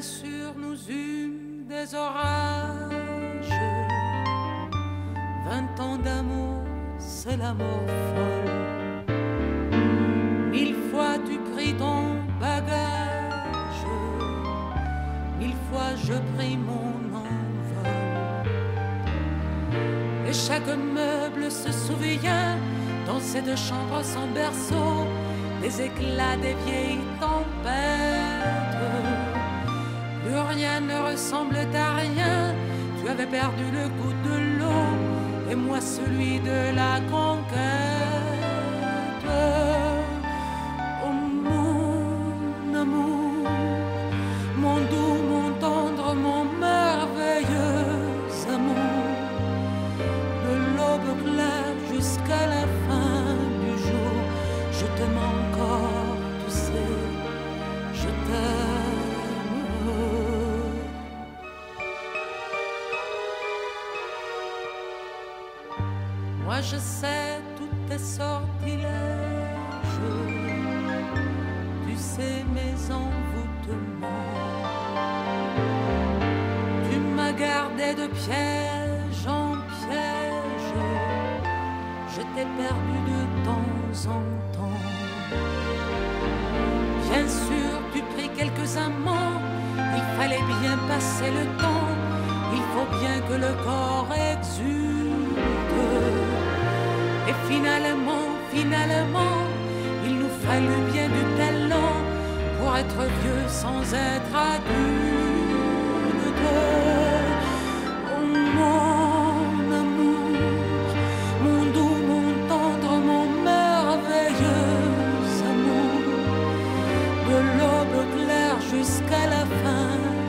Sûr, nous eûmes des orages. Vingt ans d'amour, c'est l'amour folle. Mille fois tu pris ton bagage, mille fois je pris mon envol. Et chaque meuble se souvient dans ces deux chambres sans berceau, des éclats des vieilles tempêtes. Avais perdu le goût de l'eau et moi celui de la conquête. Moi je sais tous tes sortilèges, tu sais mes envoûtements. Tu m'as gardé de piège en piège, je t'ai perdu de temps en temps. Bien sûr, tu pris quelques amants, il fallait bien passer le temps, il faut bien que le corps exulte. Finalement, finalement, il nous fallait bien du talent pour être vieux sans être adulte. Oh mon amour, mon doux, mon tendre, mon merveilleux amour, de l'aube claire jusqu'à la fin.